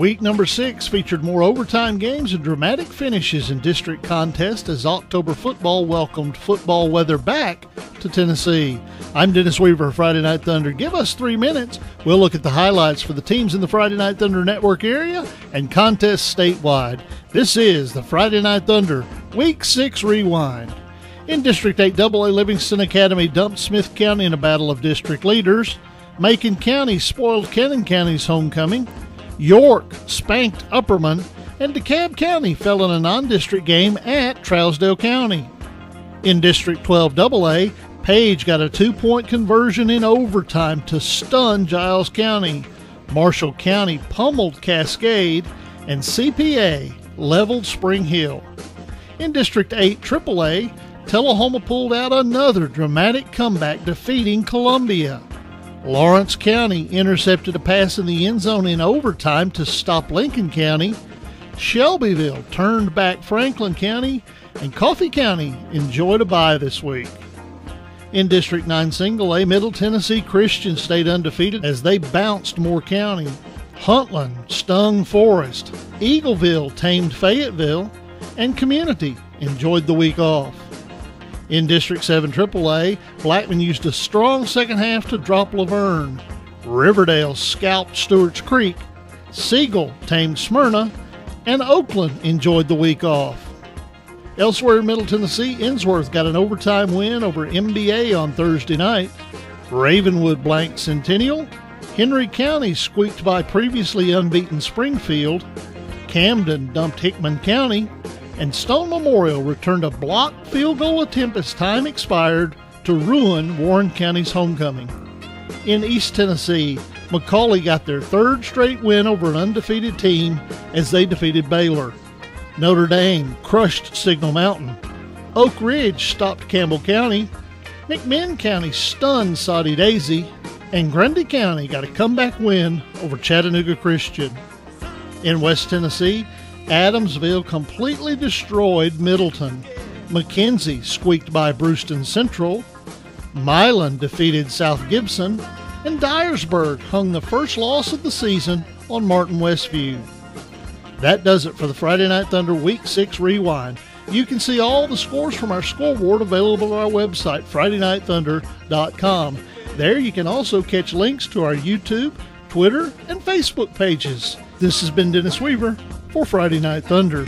Week number six featured more overtime games and dramatic finishes in district contests as October football welcomed football weather back to Tennessee. I'm Dennis Weaver, Friday Night Thunder. Give us three minutes. We'll look at the highlights for the teams in the Friday Night Thunder network area and contests statewide. This is the Friday Night Thunder Week 6 Rewind. In District 8 AA, Livingston Academy dumped Smith County in a battle of district leaders. Macon County spoiled Cannon County's homecoming. York spanked Upperman, and DeKalb County fell in a non district game at Trousdale County. In District 12 AA, Page got a two point conversion in overtime to stun Giles County. Marshall County pummeled Cascade, and CPA leveled Spring Hill. In District 8 AAA, Tullahoma pulled out another dramatic comeback, defeating Columbia. Lawrence County intercepted a pass in the end zone in overtime to stop Lincoln County. Shelbyville turned back Franklin County, and Coffee County enjoyed a bye this week. In District 9 Single A, Middle Tennessee Christian stayed undefeated as they bounced Moore County. Huntland stung Forrest. Eagleville tamed Fayetteville, and Community enjoyed the week off. In District 7 AAA, Blackman used a strong second half to drop LaVergne. Riverdale scalped Stewart's Creek. Siegel tamed Smyrna. And Oakland enjoyed the week off. Elsewhere in Middle Tennessee, Ensworth got an overtime win over MBA on Thursday night. Ravenwood blanked Centennial. Henry County squeaked by previously unbeaten Springfield. Camden dumped Hickman County and Stone Memorial returned a blocked field goal attempt as time expired to ruin Warren County's homecoming. In East Tennessee, McCallie got their third straight win over an undefeated team as they defeated Baylor. Notre Dame crushed Signal Mountain. Oak Ridge stopped Campbell County. McMinn County stunned Soddy Daisy. And Grundy County got a comeback win over Chattanooga Christian. In West Tennessee, Adamsville completely destroyed Middleton. McKenzie squeaked by Bruceton Central. Milan defeated South Gibson. And Dyersburg hung the first loss of the season on Martin Westview. That does it for the Friday Night Thunder Week 6 Rewind. You can see all the scores from our scoreboard available on our website, FridayNightThunder.com. There you can also catch links to our YouTube, Twitter, and Facebook pages. This has been Dennis Weaver for Friday Night Thunder.